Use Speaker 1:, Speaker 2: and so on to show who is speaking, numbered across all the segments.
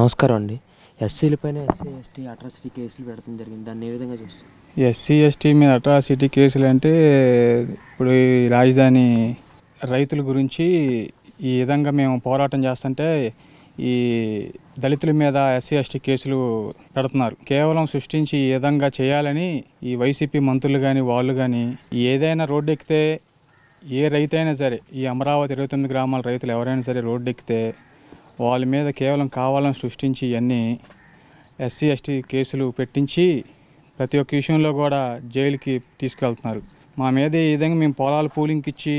Speaker 1: నమస్కారం అండి. ఎస్సీలపైన SC ST atrocity కేసులు పెడతాం జరిగింది. దాన్ని ఏ విధంగా చూస్తారు?
Speaker 2: ఎస్సీ ఎస్టీ మీద అట్రాసిటీ కేసులు అంటే ఇప్పుడు ఈ రాజధాని రైతుల గురించి ఈ విధంగా మేము పోరాటం చేస్తుంటే ఈ దళితుల మీద ఎస్సీ ఎస్టీ కేసులు పెడుతున్నారు. కేవలం సృష్టించి ఈ విధంగా చేయాలని ఈ వైసీపీ మంత్రులు కానీ వాళ్ళు కానీ ఏదైనా రోడ్డు ఎక్కితే ఏ రైతు అయినా సరే ఈ అమరావతి ఇరవై తొమ్మిది గ్రామాల రైతులు ఎవరైనా సరే రోడ్డు ఎక్కితే వాళ్ళ మీద కేవలం కావాలని సృష్టించి ఇవన్నీ ఎస్సీ ఎస్టీ కేసులు పెట్టించి ప్రతి ఒక్క విషయంలో కూడా జైలుకి తీసుకెళ్తున్నారు. మా మీద ఈ విధంగా మేము పొలాలు పూలింగ్కి ఇచ్చి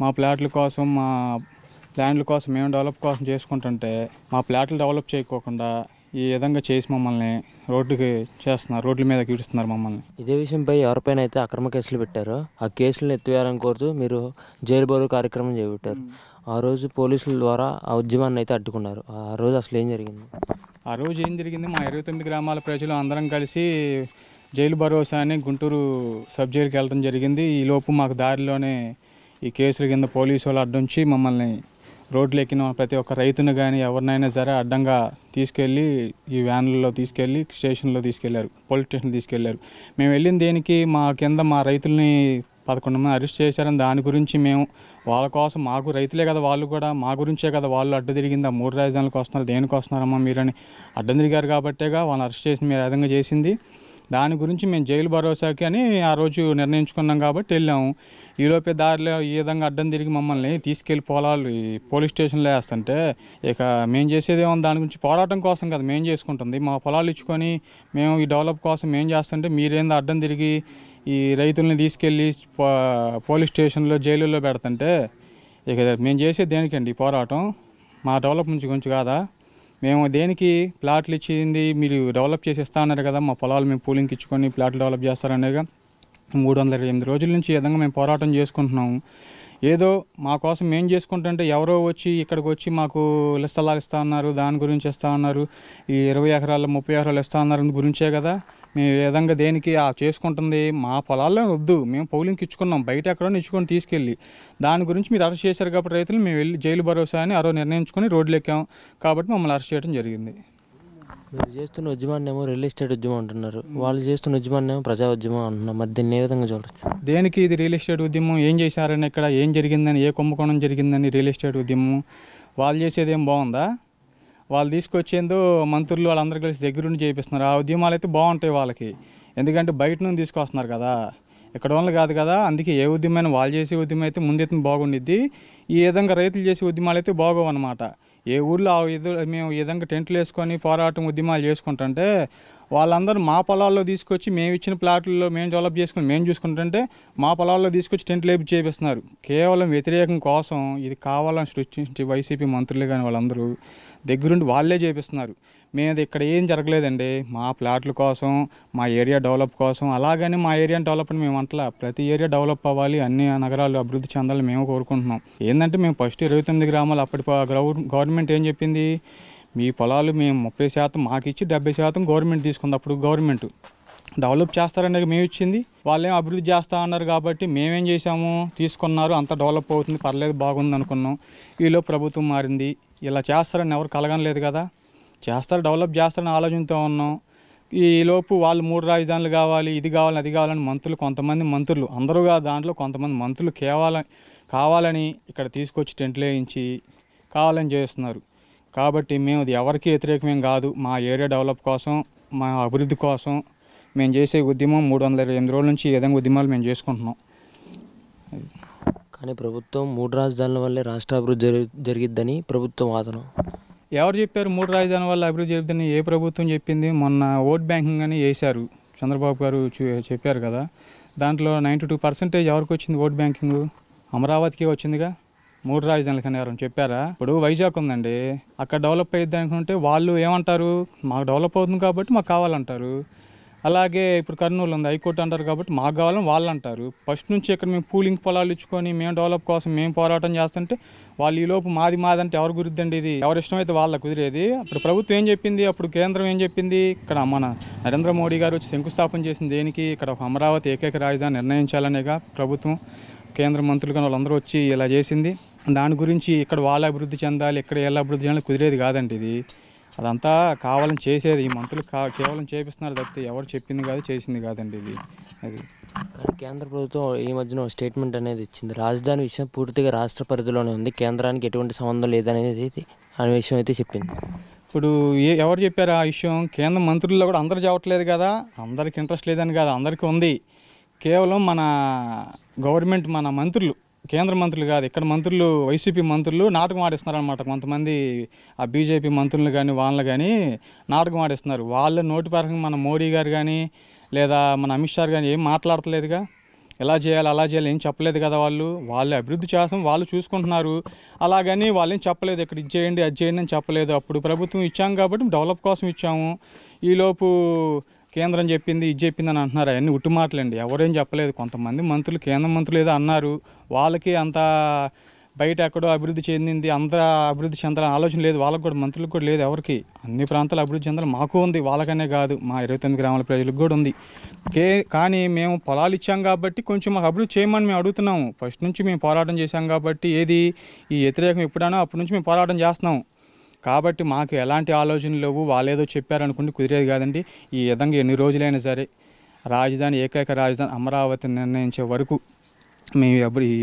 Speaker 2: మా ప్లాట్ల కోసం మా ప్లాన్ల కోసం మేము డెవలప్ కోసం చేసుకుంటుంటే మా ప్లాట్లు డెవలప్ చేయకోకుండా ఈ విధంగా చేసి మమ్మల్ని రోడ్డుకి చేస్తున్నారు రోడ్ల మీద కీడుస్తున్నారు మమ్మల్ని.
Speaker 1: ఇదే విషయంపై ఎవరిపైన అయితే అక్రమ కేసులు పెట్టారో ఆ కేసులను ఎత్తివేయాలని కోరుతూ మీరు జైలు బరువు కార్యక్రమం చేపట్టారు. ఆ రోజు పోలీసుల ద్వారా ఆ ఉద్యమాన్ని అయితే అడ్డుకున్నారు. ఆ రోజు అసలు ఏం జరిగింది?
Speaker 2: ఆ రోజు ఏం జరిగింది? మా ఇరవై తొమ్మిది గ్రామాల ప్రజలు అందరం కలిసి జైలు భరోసా అని గుంటూరు సబ్ జైలుకి వెళ్ళడం జరిగింది. ఈ లోపు మాకు దారిలోనే ఈ కేసుల కింద పోలీసు వాళ్ళు అడ్డుంచి మమ్మల్ని రోడ్లు ఎక్కిన ప్రతి ఒక్క రైతును కానీ ఎవరినైనా సరే అడ్డంగా తీసుకెళ్ళి ఈ వ్యాన్లలో తీసుకెళ్ళి స్టేషన్లో తీసుకెళ్ళారు పోలీస్ స్టేషన్ తీసుకెళ్ళారు. మేము వెళ్ళిన దేనికి? మా కింద మా రైతుల్ని పదకొండు మంది అరెస్ట్ చేశారని దాని గురించి మేము వాళ్ళ కోసం మాకు రైతులే కదా వాళ్ళు కూడా మా గురించే కదా వాళ్ళు అడ్డు తిరిగింది. ఆ మూడు రాజధానులకు వస్తున్నారు దేనికి వస్తున్నారమ్మా మీరని అడ్డం తిరిగారు కాబట్టేగా వాళ్ళని అరెస్ట్ చేసి మీరు విధంగా చేసింది. దాని గురించి మేము జైలు భరోసాకి అని ఆ రోజు నిర్ణయించుకున్నాం కాబట్టి వెళ్ళాము. ఈలోపే దారిలో ఈ విధంగా అడ్డం తిరిగి మమ్మల్ని తీసుకెళ్ళి పొలాలు పోలీస్ స్టేషన్లో వేస్తుంటే ఇక మేము చేసేది ఏమో దాని గురించి పోరాటం కోసం కదా మేము చేసుకుంటుంది. మా పొలాలు ఇచ్చుకొని మేము ఈ డెవలప్ కోసం మేము చేస్తుంటే మీరేందో అడ్డం తిరిగి ఈ రైతుల్ని తీసుకెళ్ళి పోలీస్ స్టేషన్లో జైలులో పెడుతుంటే ఇక మేము చేసే దేనికండి పోరాటం? మా డెవలప్మెంట్ గురించి కాదా? మేము దేనికి ప్లాట్లు ఇచ్చింది? మీరు డెవలప్ చేసి ఇస్తా అన్నారు కదా మా పొలాలు మేము పూలింగ్కి ఇచ్చుకొని ప్లాట్లు డెవలప్ చేస్తారనేగా మూడు వందల ఎనిమిది రోజుల నుంచి ఈ విధంగా మేము పోరాటం చేసుకుంటున్నాము. ఏదో మా కోసం ఏం చేసుకుంటుంటే ఎవరో వచ్చి ఇక్కడికి వచ్చి మాకు లిస్తలాగా ఇస్తా అన్నారు దాని గురించి ఇస్తా అన్నారు ఈ ఇరవై ఎకరాలు ముప్పై ఎకరాలు ఇస్తా అన్నారు గురించే కదా. మేము విధంగా దేనికి ఆ చేసుకుంటుంది మా పొలాల్లో వద్దు మేము పౌలింగ్కి ఇచ్చుకున్నాం బయట ఎక్కడో ఇచ్చుకొని తీసుకెళ్ళి. దాని గురించి మీరు అరెస్ట్ చేశారు కాబట్టి రైతులు మేము వెళ్ళి జైలు భరోసా అని అరో నిర్ణయించుకొని రోడ్లు ఎక్కాం కాబట్టి మమ్మల్ని అరెస్ట్ చేయడం జరిగింది.
Speaker 1: మీరు చేస్తున్న ఉద్యమాన్ని ఏమో రియల్ ఎస్టేట్ ఉద్యమం అంటున్నారు. వాళ్ళు చేస్తున్న ఉద్యమాన్ని ఏమో ప్రజా ఉద్యమం అంటున్నారు. మరి దీన్ని ఏ విధంగా చూడొచ్చు?
Speaker 2: దేనికి ఇది రియల్ ఎస్టేట్ ఉద్యమం? ఏం చేశారని ఇక్కడ ఏం జరిగిందని ఏ కుంభకోణం జరిగిందని రియల్ ఎస్టేట్ ఉద్యమం? వాళ్ళు చేసేది ఏం బాగుందా? వాళ్ళు తీసుకొచ్చేందో మంత్రులు వాళ్ళందరూ కలిసి దగ్గరుండి చేపిస్తున్నారు. ఆ ఉద్యమాలు అయితే బాగుంటాయి వాళ్ళకి. ఎందుకంటే బయట నుండి తీసుకొస్తున్నారు కదా. ఇక్కడ వాళ్ళు కాదు కదా అందుకే ఏ ఉద్యమైనా వాళ్ళు చేసే ఉద్యమం అయితే ముందెత్తున బాగుండిద్ది. ఈ విధంగా రైతులు చేసే ఉద్యమాలు అయితే బాగోవు అనమాట ఏ ఊర్లో ఆ ఇది మేము ఈ విధంగా టెంట్లు వేసుకొని పోరాటం ఉద్యమాలు చేసుకుంటుంటే వాళ్ళందరూ మా పొలాల్లో తీసుకొచ్చి మేము ఇచ్చిన ప్లాట్లలో మేము డెవలప్ చేసుకుని మేము చూసుకుంటుంటే మా పొలాల్లో తీసుకొచ్చి టెంట్లు వేపి చేపిస్తున్నారు. కేవలం వ్యతిరేకం కోసం ఇది కావాలని సృష్టించి వైసీపీ మంత్రులు కానీ వాళ్ళందరూ. దగ్గరుండి వాళ్ళే చేపిస్తున్నారు. మేము ఇక్కడ ఏం జరగలేదండి. మా ప్లాట్ల కోసం మా ఏరియా డెవలప్ కోసం అలాగని మా ఏరియా డెవలప్ అని మేము అంటలా. ప్రతి ఏరియా డెవలప్ అవ్వాలి అన్ని నగరాలు అభివృద్ధి చెందాలని మేము కోరుకుంటున్నాం. ఏంటంటే మేము ఫస్ట్ ఇరవై తొమ్మిది గ్రామాలు అప్పటి గవర్నమెంట్ ఏం చెప్పింది? మీ పొలాలు మేము ముప్పై శాతం మాకు ఇచ్చి డెబ్బై శాతం గవర్నమెంట్ తీసుకుంది అప్పుడు గవర్నమెంట్. డెవలప్ చేస్తారనేది మేము ఇచ్చింది. వాళ్ళేం అభివృద్ధి చేస్తా అన్నారు కాబట్టి మేమేం చేసాము తీసుకున్నారు. అంత డెవలప్ అవుతుంది. పర్లేదు బాగుంది అనుకున్నాం. ఈలో ప్రభుత్వం మారింది. ఇలా చేస్తారని ఎవరు కలగనలేదు కదా. చేస్తారు డెవలప్ చేస్తారని ఆలోచనతో ఉన్నాం. ఈలోపు వాళ్ళు మూడు రాజధానులు కావాలి ఇది కావాలి అది కావాలని మంత్రులు కొంతమంది మంత్రులు. అందరూ కాదు దాంట్లో కొంతమంది మంత్రులు కేవలం కావాలని ఇక్కడ తీసుకొచ్చి టెంట్లు వేయించి కావాలని చేస్తున్నారు. కాబట్టి మేము అది ఎవరికి వ్యతిరేకమేం కాదు. మా ఏరియా డెవలప్ కోసం మా అభివృద్ధి కోసం మేము చేసే ఉద్యమం మూడు వందల ఇరవై ఎనిమిది రోజుల నుంచి ఈ విధంగా ఉద్యమాలు మేము చేసుకుంటున్నాం.
Speaker 1: కానీ ప్రభుత్వం మూడు రాజధానుల వల్లే రాష్ట్ర అభివృద్ధి జరి జరిగిద్దని ప్రభుత్వం వాదన.
Speaker 2: ఎవరు చెప్పారు మూడు రాజధాని వల్ల అభివృద్ధి జరుగుతుందని? ఏ ప్రభుత్వం చెప్పింది? మొన్న ఓట్ బ్యాంకింగ్ అని వేశారు. చంద్రబాబు గారు చెప్పారు కదా. దాంట్లో నైంటీ టూ పర్సెంటేజ్ ఎవరికి వచ్చింది ఓట్ బ్యాంకింగ్? అమరావతికి వచ్చిందిగా? మూడు రాజధానులు కానీ ఎవరైనా చెప్పారా? ఇప్పుడు వైజాగ్ ఉందండి. అక్కడ డెవలప్ అయ్యిద్ది అనుకుంటే వాళ్ళు ఏమంటారు? మాకు డెవలప్ అవుతుంది కాబట్టి మాకు కావాలంటారు. అలాగే ఇప్పుడు కర్నూలు ఉంది హైకోర్టు అంటారు కాబట్టి మాకు కావాలని వాళ్ళు అంటారు ఫస్ట్ నుంచి ఇక్కడ మేము పూలింగ్ పొలాలు ఇచ్చుకొని మేము డెవలప్ కోసం మేము పోరాటం చేస్తుంటే వాళ్ళు ఈలోపు మాది మాదంటే ఎవరు గురిద్దండి ఇది? ఎవరి ఇష్టమైతే వాళ్ళ కుదిరేది? అప్పుడు ప్రభుత్వం ఏం చెప్పింది? అప్పుడు కేంద్రం ఏం చెప్పింది? ఇక్కడ మన నరేంద్ర మోడీ గారు వచ్చి శంకుస్థాపన చేసింది దేనికి? ఇక్కడ ఒక అమరావతి ఏకైక రాజధాని నిర్ణయించాలనేగా ప్రభుత్వం కేంద్ర మంత్రులు కానీ వాళ్ళందరూ వచ్చి ఇలా చేసింది. దాని గురించి ఇక్కడ వాళ్ళ అభివృద్ధి చెందాలి ఇక్కడ ఎలా అభివృద్ధి చెందాలి కుదిరేది కాదండి ఇది. అదంతా కావాలని చేసేది ఈ మంత్రులు కా కేవలం చేపిస్తున్నారు తప్పితే ఎవరు చెప్పింది కాదు చేసింది కాదండి ఇది. అది.
Speaker 1: కేంద్ర ప్రభుత్వం ఈ మధ్యన ఒక స్టేట్మెంట్ అనేది ఇచ్చింది. రాజధాని విషయం పూర్తిగా రాష్ట్ర పరిధిలోనే ఉంది. కేంద్రానికి ఎటువంటి సంబంధం లేదనేది అనే విషయం అయితే చెప్పింది.
Speaker 2: ఇప్పుడు ఏ ఎవరు చెప్పారు ఆ విషయం? కేంద్ర మంత్రుల్లో కూడా అందరు చెప్పట్లేదు కదా. అందరికి ఇంట్రెస్ట్ లేదని కాదు అందరికీ ఉంది. కేవలం మన గవర్నమెంట్ మన మంత్రులు కేంద్ర మంత్రులు కాదు ఇక్కడ మంత్రులు వైసీపీ మంత్రులు నాటకం ఆడిస్తున్నారనమాట కొంతమంది ఆ బీజేపీ మంత్రులు కానీ వాళ్ళని కానీ నాటకం ఆడిస్తున్నారు. వాళ్ళ నోటి పరంగా మన మోడీ గారు కానీ లేదా మన అమిత్ షా కానీ ఏం మాట్లాడతలేదుగా? ఎలా చేయాలి అలా చేయాలి ఏం చెప్పలేదు కదా వాళ్ళు? వాళ్ళు అభివృద్ధి చేస్తాం వాళ్ళు చూసుకుంటున్నారు. అలాగని వాళ్ళు ఏం చెప్పలేదు ఇక్కడ ఇది చేయండి అది చేయండి అని చెప్పలేదు. అప్పుడు ప్రభుత్వం ఇచ్చాము కాబట్టి డెవలప్ కోసం ఇచ్చాము. ఈలోపు కేంద్రం చెప్పింది ఇది చెప్పింది అని అంటున్నారు. అవన్నీ ఉట్టి మాటలండి. ఎవరేం చెప్పలేదు. కొంతమంది మంత్రులు కేంద్ర మంత్రులు ఏదో అన్నారు. వాళ్ళకి అంత బయట ఎక్కడో అభివృద్ధి చెందింది అంత అభివృద్ధి చెందాలని ఆలోచన లేదు. వాళ్ళకి కూడా మంత్రులకు కూడా లేదు ఎవరికి. అన్ని ప్రాంతాలు అభివృద్ధి చెందాలి. మాకు ఉంది. వాళ్ళకనే కాదు. మా ఇరవై తొమ్మిది గ్రామాల ప్రజలకు కూడా ఉంది. కే కానీ మేము పొలాలు ఇచ్చాం కాబట్టి కొంచెం మాకు అభివృద్ధి చేయమని మేము అడుగుతున్నాము. ఫస్ట్ నుంచి మేము పోరాటం చేశాం కాబట్టి ఏది ఈ వ్యతిరేకం ఎప్పుడైనా అప్పటి నుంచి మేము పోరాటం చేస్తున్నాం. కాబట్టి మాకు ఎలాంటి ఆలోచనలు లేవు. వాళ్ళేదో చెప్పారనుకుంటే కుదిరేది కాదండి. ఈ విధంగా ఎన్ని రోజులైనా సరే రాజధాని ఏకైక రాజధాని అమరావతి నిర్ణయించే వరకు మేము ఎప్పుడు ఈ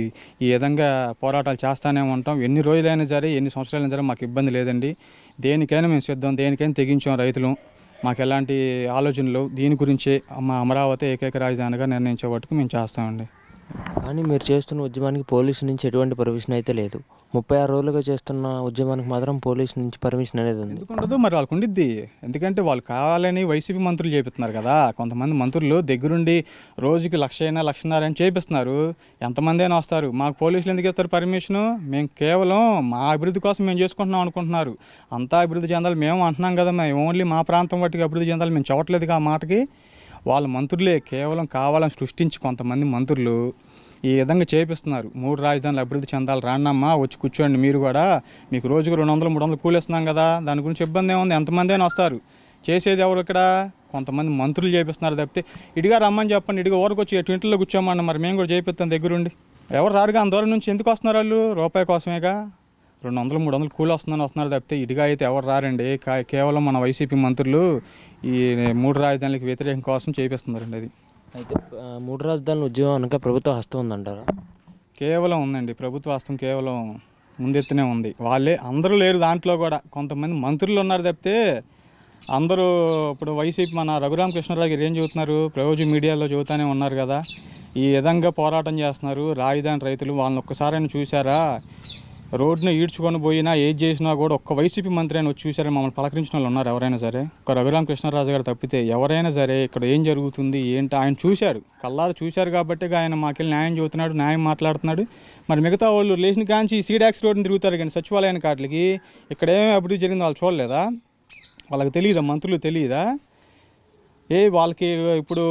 Speaker 2: ఈ విధంగా పోరాటాలు చేస్తానే ఉంటాం. ఎన్ని రోజులైనా సరే ఎన్ని సంవత్సరాలైనా సరే మాకు ఇబ్బంది లేదండి. దేనికైనా మేము సిద్ధం దేనికైనా తెగించాం రైతులు. మాకు ఎలాంటి ఆలోచనలు దీని గురించే మా అమరావతి ఏకైక రాజధానిగా నిర్ణయించే వరకు మేము చేస్తామండి.
Speaker 1: కానీ మీరు చేస్తున్న ఉద్యమానికి పోలీసు నుంచి ఎటువంటి పర్మిషన్ అయితే లేదు. ముప్పై ఆరు రోజులుగా చేస్తున్న ఉద్యమానికి మాత్రం పోలీసు నుంచి పర్మిషన్ అనేది ఉంది.
Speaker 2: ఎందుకు ఉండదు? మరి వాళ్ళకు ఉండిద్ది. ఎందుకంటే వాళ్ళు కావాలని వైసీపీ మంత్రులు చేపిస్తున్నారు కదా. కొంతమంది మంత్రులు దగ్గరుండి రోజుకి లక్ష అయినా లక్షన్నర అని చేపిస్తున్నారు. ఎంతమంది అయినా వస్తారు. మాకు పోలీసులు ఎందుకు ఇస్తారు పర్మిషను? మేము కేవలం మా అభివృద్ధి కోసం మేము చేసుకుంటున్నాం అనుకుంటున్నారు. అంతా అభివృద్ధి చెందాలి మేము అంటున్నాం కదా మేము ఓన్లీ మా ప్రాంతం బట్టి అభివృద్ధి చెందాలి మేము చెప్పట్లేదు ఆ మాటకి. వాళ్ళ మంత్రులే కేవలం కావాలని సృష్టించి కొంతమంది మంత్రులు ఈ విధంగా చేపిస్తున్నారు. మూడు రాజధానులు అభివృద్ధి చెందాలి. రాన్నమ్మా వచ్చి కూర్చోండి. మీరు కూడా మీకు రోజుకు రెండు వందలు మూడు వందలు కూలిస్తున్నాం కదా. దాని గురించి ఇబ్బంది ఏముంది? ఎంతమంది అయినా వస్తారు. చేసేది ఎవరు ఇక్కడ? కొంతమంది మంత్రులు చేపిస్తున్నారు తప్పితే. ఇడిగా రమ్మని చెప్పండి. ఇడిగా ఊరికి వచ్చి ఇంట్లో కూర్చోమన్న మరి మేము కూడా చేపిస్తాం దగ్గరుండి. ఎవరు రారుగా? అందువల్ల నుంచి ఎందుకు వస్తున్నారు వాళ్ళు? రూపాయి కోసమేగా? రెండు వందలు మూడు వందలు కూలి వస్తుందని వస్తున్నారు తప్పితే ఇటుగా అయితే ఎవరు రారండి? కేవలం మన వైసీపీ మంత్రులు ఈ మూడు రాజధానులకు వ్యతిరేకం కోసం చేపిస్తున్నారండి అది.
Speaker 1: అయితే మూడు రాజధానుల ఉద్యమం అనక ప్రభుత్వ హస్తం ఉందంటారా?
Speaker 2: కేవలం ఉందండి. ప్రభుత్వ హస్తం కేవలం ముందెత్తునే ఉంది. వాళ్ళే అందరూ లేరు దాంట్లో కూడా. కొంతమంది మంత్రులు ఉన్నారు తప్పితే అందరూ ఇప్పుడు వైసీపీ మన రఘురామ కృష్ణరావు గారు ఏం చెబుతున్నారు? ప్రయోజన మీడియాలో చెబుతానే ఉన్నారు కదా. ఈ విధంగా పోరాటం చేస్తున్నారు. రాజధాని రైతులు వాళ్ళని ఒక్కసారైనా చూసారా రోడ్ని ఈడ్చుకొని పోయినా ఏది చేసినా కూడా ఒక్క వైసీపీ మంత్రి అయినా వచ్చి చూసారని మమ్మల్ని పలకరించిన వాళ్ళు ఉన్నారు ఎవరైనా సరే. ఒక రఘురామ కృష్ణరాజు గారు తప్పితే ఎవరైనా సరే ఇక్కడ ఏం జరుగుతుంది ఏంటి ఆయన చూశారు. కల్లారు చూశారు కాబట్టి ఆయన మాకెళ్ళి న్యాయం చెబుతున్నాడు న్యాయం మాట్లాడుతున్నాడు. మరి మిగతా వాళ్ళు రిలేషన్ కాంచి సీడాక్స్ రోడ్ని తిరుగుతారు కానీ సచివాలయానికి వాటికి ఇక్కడ ఏమేమి అభివృద్ధి జరిగిందో వాళ్ళు చూడలేదా? వాళ్ళకి తెలియదా? మంత్రులు తెలియదా? ఏ వాళ్ళకి ఇప్పుడు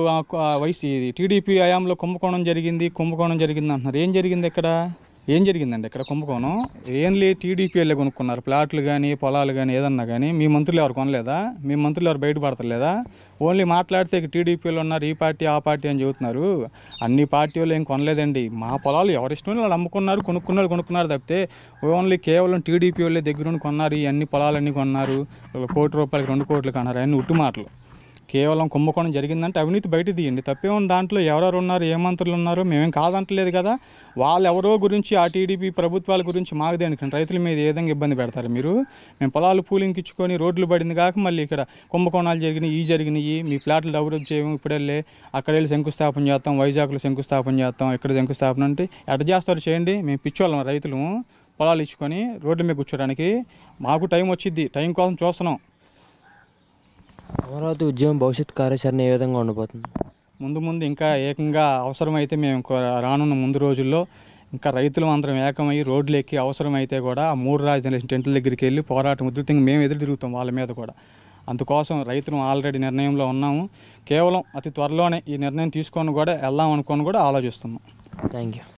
Speaker 2: వైసీ టీడీపీ హయాంలో కుంభకోణం జరిగింది కుంభకోణం జరిగింది అంటున్నారు. ఏం జరిగింది ఇక్కడ? ఏం జరిగిందండి ఇక్కడ కుంభకోణం? ఏన్లీ టీడీపీఎల్ఏ టీడీపీ కొనుక్కున్నారు? ప్లాట్లు కానీ పొలాలు కానీ ఏదన్నా కానీ మీ మంత్రులు ఎవరు కొనలేదా? మీ మంత్రులు ఎవరు బయటపడతలేదా ఓన్లీ మాట్లాడితే టీడీపీలో ఉన్నారు ఈ పార్టీ ఆ పార్టీ అని చెబుతున్నారు. అన్ని పార్టీ వాళ్ళు ఏం కొనలేదండి. మా పొలాలు ఎవరి ఇష్టం వాళ్ళు అమ్ముకున్నారు కొనుక్కున్నారు కొనుక్కున్నారు తప్పితే ఓన్లీ కేవలం టీడీపీ వాళ్ళే దగ్గరుండి కొన్నారు ఈ అన్ని పొలాలన్నీ కొన్నారు. కోటి రూపాయలకి రెండు కోట్లు కొన్నారు అన్ని ఉట్టు మాటలు. కేవలం కుంభకోణం జరిగిందంటే అవినీతి బయట తీయండి. తప్పేమో దాంట్లో ఎవరెవరు ఉన్నారు ఏ మంత్రులు ఉన్నారు మేమేం కాదంటలేదు కదా. వాళ్ళు ఎవరో గురించి ఆ టీడీపీ ప్రభుత్వాల గురించి మాకు దేనికండి రైతుల మీద ఏ విధంగా ఇబ్బంది పెడతారు మీరు? మేము పొలాలు పూలింగ్ ఇచ్చుకొని రోడ్లు పడింది కాక మళ్ళీ ఇక్కడ కుంభకోణాలు జరిగినాయి ఈ జరిగినాయి. మీ ప్లాట్లు డెవలప్ చేయము ఇప్పుడు వెళ్ళి అక్కడ వెళ్ళి శంకుస్థాపన చేస్తాం వైజాగ్లో శంకుస్థాపన చేస్తాం ఇక్కడ శంకుస్థాపన అంటే ఎట్ట చేస్తారు చేయండి. మేము పిచ్చోళ్ళం రైతులు పొలాలు ఇచ్చుకొని రోడ్ల మీద కూర్చోడానికి. మాకు టైం వచ్చింది టైం కోసం చూస్తున్నాం.
Speaker 1: అమరావతి ఉద్యమం భవిష్యత్ కార్యాచరణ ఏ విధంగా ఉండబోతుంది?
Speaker 2: ముందు ముందు ఇంకా ఏకంగా అవసరమైతే మేము రానున్న ముందు రోజుల్లో ఇంకా రైతులు అందరం ఏకమయ్యి రోడ్లు ఎక్కి అవసరమైతే కూడా ఆ మూడు రాజధానుల టెంట్ల దగ్గరికి వెళ్ళి పోరాటం ఉధృతంగా మేము ఎదురు తిరుగుతాం వాళ్ళ మీద కూడా. అందుకోసం రైతులు ఆల్రెడీ నిర్ణయంలో ఉన్నాము. కేవలం అతి త్వరలోనే ఈ నిర్ణయం తీసుకొని కూడా వెళ్దాం అనుకొని కూడా ఆలోచిస్తున్నాం.
Speaker 1: Thank you